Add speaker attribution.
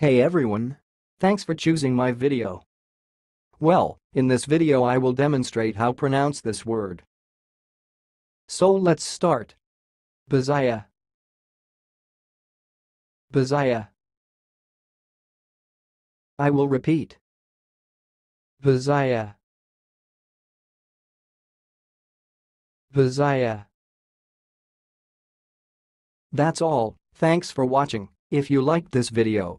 Speaker 1: Hey everyone! Thanks for choosing my video. Well, in this video I will demonstrate how pronounce this word. So let's start. Bouziah. Bouziah. I will repeat. Bouziah. Bouziah. That's all, thanks for watching. If you liked this video,